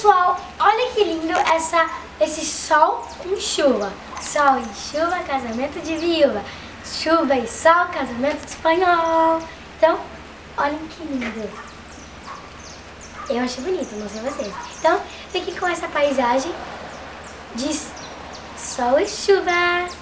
pessoal, olha que lindo essa, esse sol com chuva. Sol e chuva, casamento de viúva. Chuva e sol, casamento de espanhol. Então, olhem que lindo. Eu acho bonito, não sei vocês. Então, fique com essa paisagem de sol e chuva.